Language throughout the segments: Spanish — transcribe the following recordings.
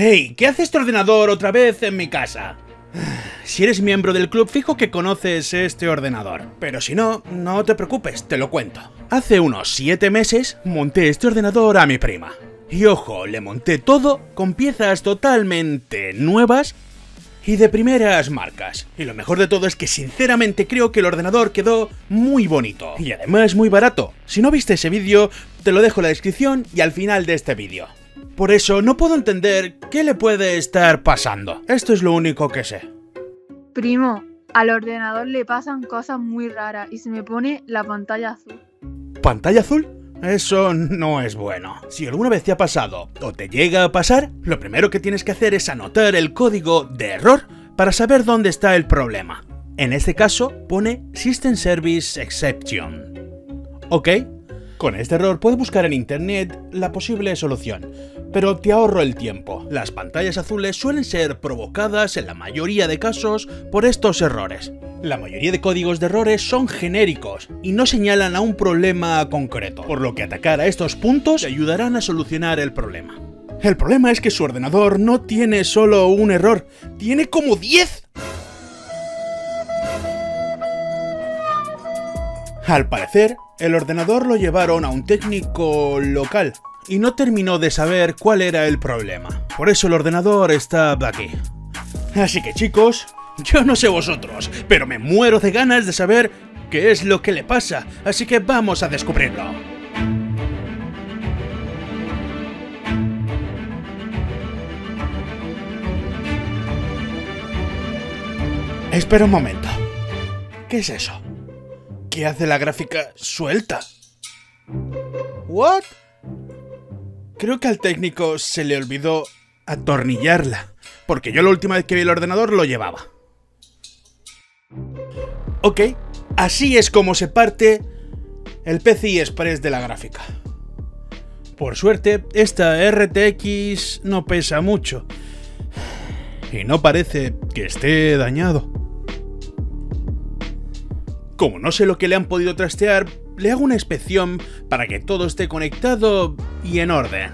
Hey, ¿qué hace este ordenador otra vez en mi casa? Si eres miembro del club, fijo que conoces este ordenador. Pero si no, no te preocupes, te lo cuento. Hace unos 7 meses monté este ordenador a mi prima. Y ojo, le monté todo con piezas totalmente nuevas y de primeras marcas. Y lo mejor de todo es que sinceramente creo que el ordenador quedó muy bonito. Y además muy barato. Si no viste ese vídeo, te lo dejo en la descripción y al final de este vídeo. Por eso no puedo entender qué le puede estar pasando. Esto es lo único que sé. Primo, al ordenador le pasan cosas muy raras y se me pone la pantalla azul. ¿Pantalla azul? Eso no es bueno. Si alguna vez te ha pasado o te llega a pasar, lo primero que tienes que hacer es anotar el código de error para saber dónde está el problema. En este caso pone System Service Exception. ¿Ok? Con este error puedes buscar en internet la posible solución, pero te ahorro el tiempo. Las pantallas azules suelen ser provocadas en la mayoría de casos por estos errores. La mayoría de códigos de errores son genéricos y no señalan a un problema concreto, por lo que atacar a estos puntos te ayudarán a solucionar el problema. El problema es que su ordenador no tiene solo un error, tiene como 10. Al parecer, el ordenador lo llevaron a un técnico local y no terminó de saber cuál era el problema. Por eso el ordenador está aquí. Así que chicos, yo no sé vosotros, pero me muero de ganas de saber qué es lo que le pasa, así que vamos a descubrirlo. Espera un momento. ¿Qué es eso? ¿Qué hace la gráfica suelta? ¿What? Creo que al técnico se le olvidó atornillarla, porque yo la última vez que vi el ordenador lo llevaba. Ok, así es como se parte el PCI Express de la gráfica. Por suerte, esta RTX no pesa mucho. Y no parece que esté dañado. Como no sé lo que le han podido trastear, le hago una inspección para que todo esté conectado y en orden.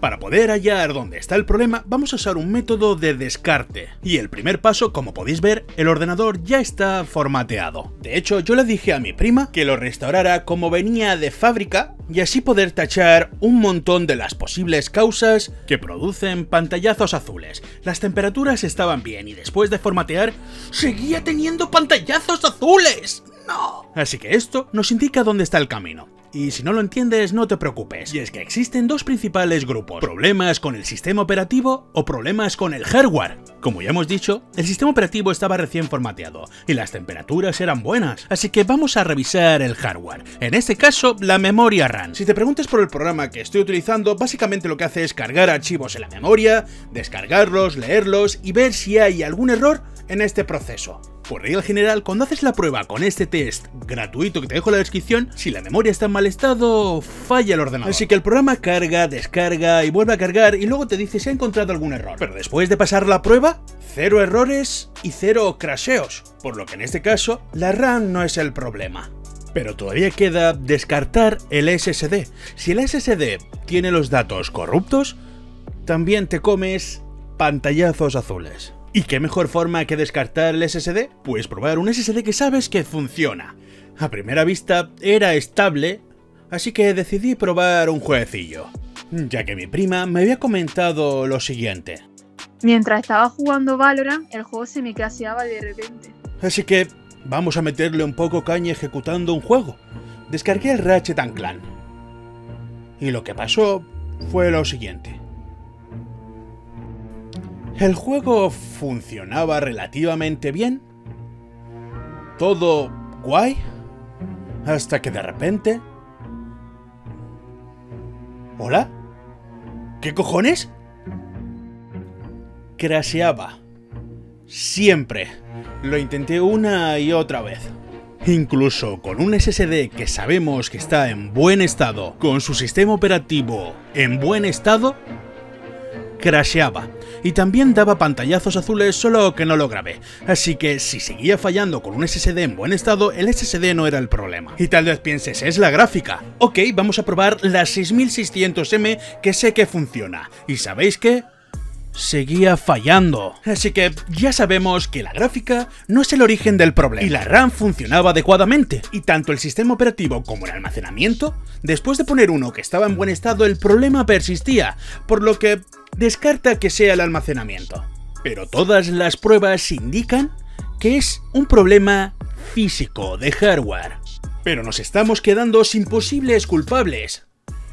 Para poder hallar dónde está el problema, vamos a usar un método de descarte. Y el primer paso, como podéis ver, el ordenador ya está formateado. De hecho, yo le dije a mi prima que lo restaurara como venía de fábrica y así poder tachar un montón de las posibles causas que producen pantallazos azules. Las temperaturas estaban bien y después de formatear, seguía teniendo pantallazos azules. ¡No! Así que esto nos indica dónde está el camino. Y si no lo entiendes, no te preocupes. Y es que existen dos principales grupos. Problemas con el sistema operativo o problemas con el hardware. Como ya hemos dicho, el sistema operativo estaba recién formateado y las temperaturas eran buenas, así que vamos a revisar el hardware. En este caso, la memoria RAM. Si te preguntas por el programa que estoy utilizando, básicamente lo que hace es cargar archivos en la memoria, descargarlos, leerlos y ver si hay algún error en este proceso. Por regla general, cuando haces la prueba con este test gratuito que te dejo en la descripción, si la memoria está en mal estado, falla el ordenador. Así que el programa carga, descarga y vuelve a cargar y luego te dice si ha encontrado algún error. Pero después de pasar la prueba, cero errores y cero crasheos. Por lo que en este caso, la RAM no es el problema. Pero todavía queda descartar el SSD. Si el SSD tiene los datos corruptos, también te comes pantallazos azules. ¿Y qué mejor forma que descartar el SSD? Pues probar un SSD que sabes que funciona. A primera vista era estable, así que decidí probar un jueguecillo, ya que mi prima me había comentado lo siguiente. Mientras estaba jugando Valorant, el juego se me craseaba de repente. Así que vamos a meterle un poco caña ejecutando un juego. Descargué el Ratchet Clan. Y lo que pasó fue lo siguiente. El juego funcionaba relativamente bien. Todo guay. Hasta que de repente... ¿Hola? ¿Qué cojones? Craseaba. Siempre. Lo intenté una y otra vez. Incluso con un SSD que sabemos que está en buen estado, con su sistema operativo en buen estado, crasheaba y también daba pantallazos azules solo que no lo grabé, así que si seguía fallando con un SSD en buen estado, el SSD no era el problema. Y tal vez pienses, es la gráfica. Ok, vamos a probar la 6600M que sé que funciona. ¿Y sabéis qué? Seguía fallando. Así que ya sabemos que la gráfica no es el origen del problema. Y la RAM funcionaba adecuadamente. Y tanto el sistema operativo como el almacenamiento, después de poner uno que estaba en buen estado, el problema persistía, por lo que descarta que sea el almacenamiento. Pero todas las pruebas indican que es un problema físico de hardware. Pero nos estamos quedando sin posibles culpables.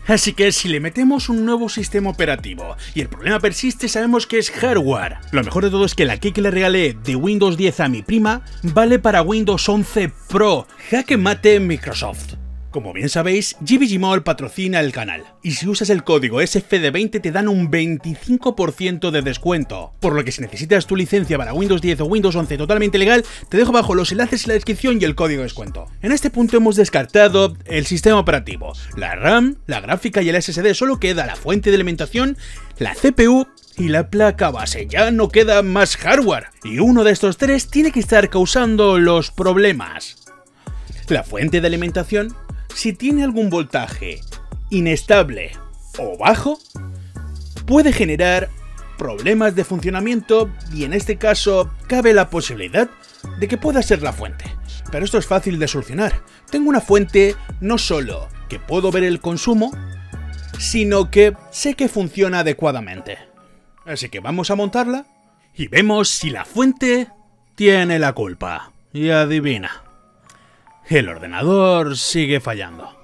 Así que si le metemos un nuevo sistema operativo y el problema persiste, sabemos que es hardware. Lo mejor de todo es que la key que le regalé de Windows 10 a mi prima vale para Windows 11 Pro. Jaque mate Microsoft. Como bien sabéis, GBGMall patrocina el canal, y si usas el código SFD20 te dan un 25% de descuento. Por lo que si necesitas tu licencia para Windows 10 o Windows 11 totalmente legal, te dejo abajo los enlaces en la descripción y el código de descuento. En este punto hemos descartado el sistema operativo, la RAM, la gráfica y el SSD, solo queda la fuente de alimentación, la CPU y la placa base. Ya no queda más hardware. Y uno de estos tres tiene que estar causando los problemas. La fuente de alimentación si tiene algún voltaje inestable o bajo, puede generar problemas de funcionamiento y en este caso cabe la posibilidad de que pueda ser la fuente. Pero esto es fácil de solucionar. Tengo una fuente no solo que puedo ver el consumo, sino que sé que funciona adecuadamente. Así que vamos a montarla y vemos si la fuente tiene la culpa. Y adivina el ordenador sigue fallando.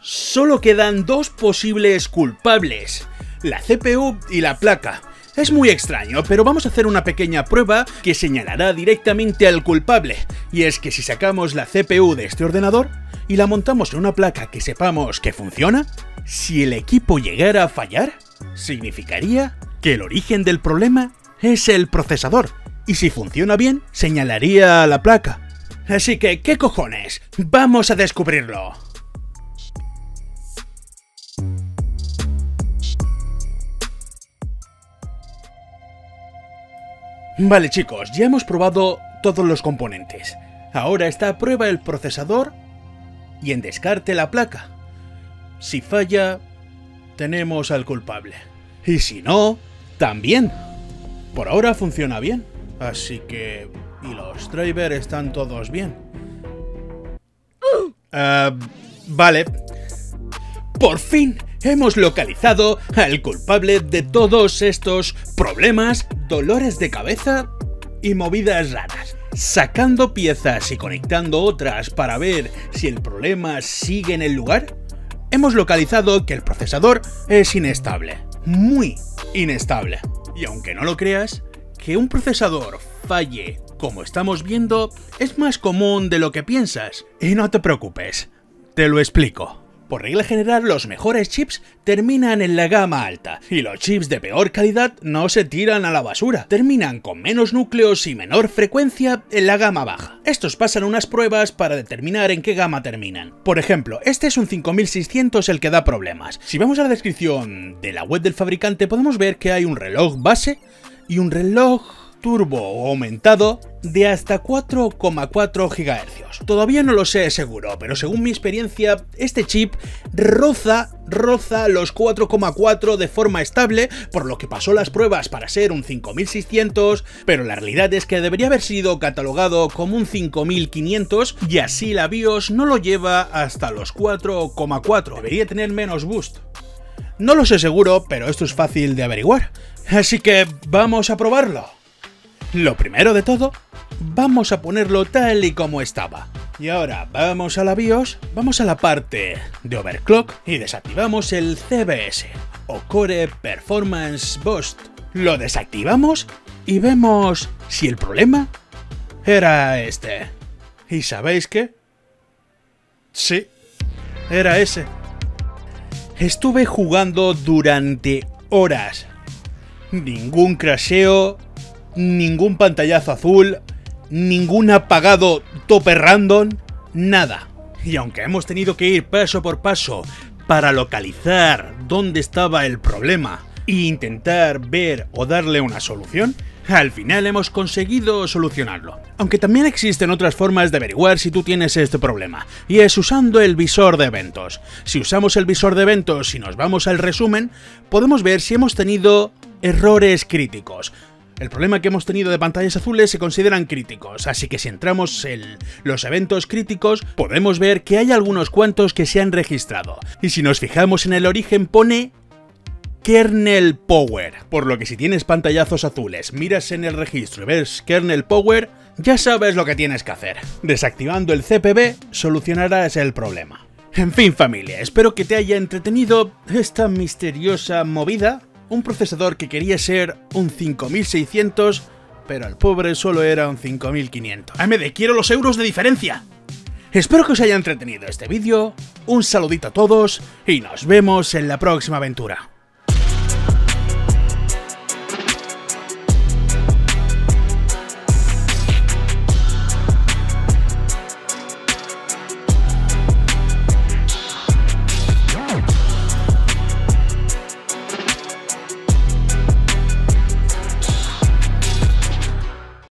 Solo quedan dos posibles culpables, la CPU y la placa. Es muy extraño, pero vamos a hacer una pequeña prueba que señalará directamente al culpable, y es que si sacamos la CPU de este ordenador y la montamos en una placa que sepamos que funciona, si el equipo llegara a fallar, significaría que el origen del problema es el procesador, y si funciona bien, señalaría a la placa. Así que, ¿qué cojones? Vamos a descubrirlo. Vale chicos, ya hemos probado todos los componentes. Ahora está a prueba el procesador y en descarte la placa. Si falla, tenemos al culpable. Y si no, también. Por ahora funciona bien, así que y los drivers están todos bien. Uh, vale. Por fin hemos localizado al culpable de todos estos problemas, dolores de cabeza y movidas raras. Sacando piezas y conectando otras para ver si el problema sigue en el lugar, hemos localizado que el procesador es inestable. Muy inestable. Y aunque no lo creas, que un procesador falle como estamos viendo, es más común de lo que piensas. Y no te preocupes, te lo explico. Por regla general, los mejores chips terminan en la gama alta, y los chips de peor calidad no se tiran a la basura, terminan con menos núcleos y menor frecuencia en la gama baja. Estos pasan unas pruebas para determinar en qué gama terminan. Por ejemplo, este es un 5600 el que da problemas. Si vamos a la descripción de la web del fabricante podemos ver que hay un reloj base y un reloj turbo o aumentado de hasta 4,4 GHz. Todavía no lo sé seguro, pero según mi experiencia, este chip roza, roza los 4,4 de forma estable, por lo que pasó las pruebas para ser un 5600, pero la realidad es que debería haber sido catalogado como un 5500 y así la BIOS no lo lleva hasta los 4,4, debería tener menos boost. No lo sé seguro, pero esto es fácil de averiguar. Así que vamos a probarlo. Lo primero de todo, vamos a ponerlo tal y como estaba. Y ahora vamos a la BIOS, vamos a la parte de overclock y desactivamos el CBS o Core Performance Boost. Lo desactivamos y vemos si el problema era este. ¿Y sabéis qué? Sí, era ese. Estuve jugando durante horas. Ningún crasheo, ningún pantallazo azul, ningún apagado tope random, nada. Y aunque hemos tenido que ir paso por paso para localizar dónde estaba el problema e intentar ver o darle una solución, al final hemos conseguido solucionarlo. Aunque también existen otras formas de averiguar si tú tienes este problema, y es usando el visor de eventos. Si usamos el visor de eventos y nos vamos al resumen, podemos ver si hemos tenido errores críticos. El problema que hemos tenido de pantallas azules se consideran críticos, así que si entramos en los eventos críticos podemos ver que hay algunos cuantos que se han registrado. Y si nos fijamos en el origen pone kernel power, por lo que si tienes pantallazos azules, miras en el registro y ves kernel power, ya sabes lo que tienes que hacer. Desactivando el CPB solucionarás el problema. En fin familia, espero que te haya entretenido esta misteriosa movida un procesador que quería ser un 5600, pero el pobre solo era un 5500. AMD, quiero los euros de diferencia. Espero que os haya entretenido este vídeo, un saludito a todos y nos vemos en la próxima aventura.